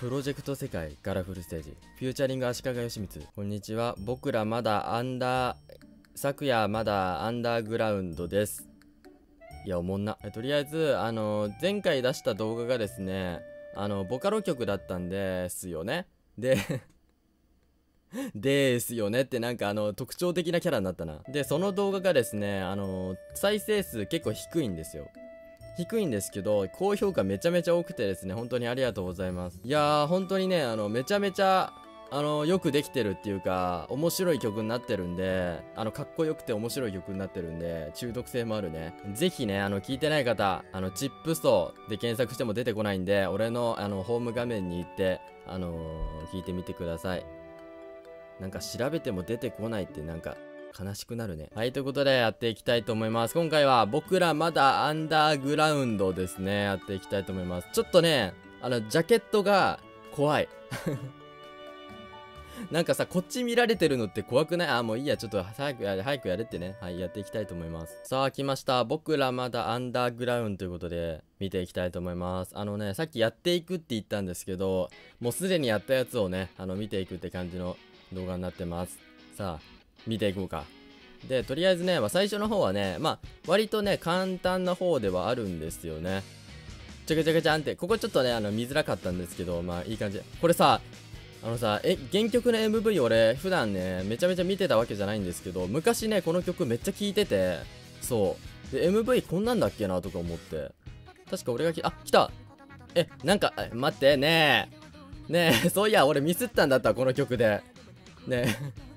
プロジェクト世界ガラフルステージ。フューチャリング足利義満。こんにちは。僕らまだアンダー昨夜まだアンダーグラウンドです。いやおもんな。とりあえずあの前回出した動画がですねあのボカロ曲だったんですよね。で ですよね。ってなんかあの特徴的なキャラになったな。でその動画がですねあの再生数結構低いんですよ。低いんですけど高評価めちゃめちゃ多くてですね本当にありがとうございます。いやー本当にねあのめちゃめちゃあのよくできてるっていうか面白い曲になってるんであのかっこよくて面白い曲になってるんで中毒性もあるね。ぜひねあの聞いてない方あのチップストで検索しても出てこないんで俺のあのホーム画面に行ってあのー、聞いてみてください。なんか調べても出てこないってなんか悲しくなるね。はい、ということでやっていきたいと思います。今回は僕らまだアンダーグラウンドですね。やっていきたいと思います。ちょっとね、あの、ジャケットが怖い。なんかさ、こっち見られてるのって怖くない？あ、もういいや。ちょっと早くやれ、早くやれってね。はい、やっていきたいと思います。さあ、来ました。僕らまだアンダーグラウンドということで、見ていきたいと思います。あのね、さっきやっていくって言ったんですけど、もうすでにやったやつをね、あの、見ていくって感じの動画になってます。さあ、見ていこうか。で、とりあえずね、まあ、最初の方はね、まあ、割とね、簡単な方ではあるんですよね。ちゃかちゃかちゃんって、ここちょっとね、あの、見づらかったんですけど、まあ、いい感じ。これさ、あのさ、え、原曲の MV 俺、普段ね、めちゃめちゃ見てたわけじゃないんですけど、昔ね、この曲めっちゃ聴いてて、そう。で、MV こんなんだっけなとか思って。確か俺がき、あ、来たえ、なんか、待って、ねえ。ねえ、そういや、俺ミスったんだった、この曲で。ねえ。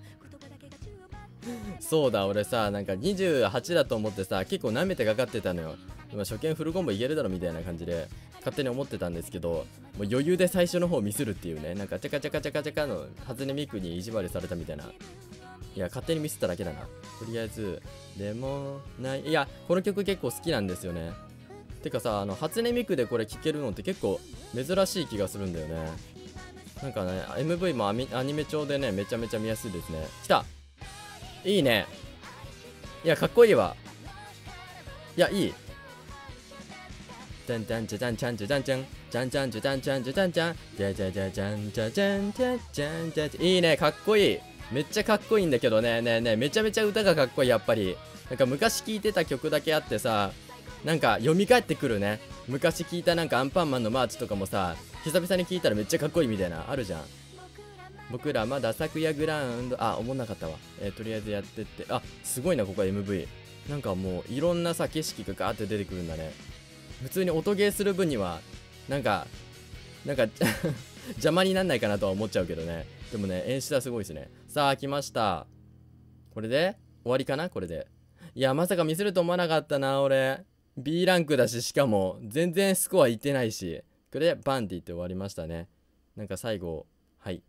そうだ俺さなんか28だと思ってさ結構舐めてかかってたのよ。今初見フルコンボいけるだろみたいな感じで勝手に思ってたんですけどもう余裕で最初の方ミスるっていうね。なんかチャカチャカチャカチャカの初音ミクに意地悪されたみたいな。いや勝手にミスっただけだな。とりあえずでもない。いやこの曲結構好きなんですよね。てかさあの初音ミクでこれ聴けるのって結構珍しい気がするんだよね。なんかね MV もアニメ調でねめちゃめちゃ見やすいですね。来たいいね。いやかっこいいわ。いやいい。じゃんじゃんじゃじゃんじゃんじゃんじゃんじゃん。じゃんじゃじゃんじゃんじゃじゃんじゃんじゃじゃじゃじゃんじゃじゃんじゃじゃん。じゃじゃいいねかっこいい。めっちゃかっこいいんだけどねねねめちゃめちゃ歌がかっこいいやっぱり。なんか昔聴いてた曲だけあってさなんか蘇ってくるね。昔聴いたなんかアンパンマンのマーチとかもさ久々に聴いたらめっちゃかっこいいみたいなあるじゃん。僕らまだ昨夜グラウンド、あ、思んなかったわ。えー、とりあえずやってって、あ、すごいな、ここは MV。なんかもう、いろんなさ、景色がガーって出てくるんだね。普通に音ゲーする分には、なんか、なんか 邪魔になんないかなとは思っちゃうけどね。でもね、演出はすごいですね。さあ、来ました。これで？終わりかな？これで。いや、まさか見せると思わなかったな、俺。B ランクだし、しかも、全然スコアいってないし。これで、バンって言って終わりましたね。なんか最後、はい。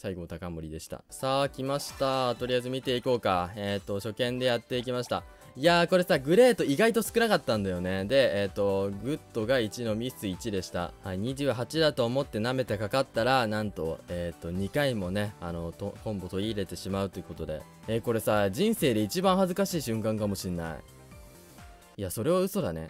最後高森でした。さあ来ました。とりあえず見ていこうか。えっ、ー、と初見でやっていきました。いやーこれさグレート意外と少なかったんだよね。でえっ、ー、とグッドが1のミス1でした。はい28だと思って舐めてかかったらなんとえっ、ー、と2回もねあのとコンボ途切れてしまうということで。えー、これさ人生で一番恥ずかしい瞬間かもしんない。いやそれは嘘だね。